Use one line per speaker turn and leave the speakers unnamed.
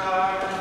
star.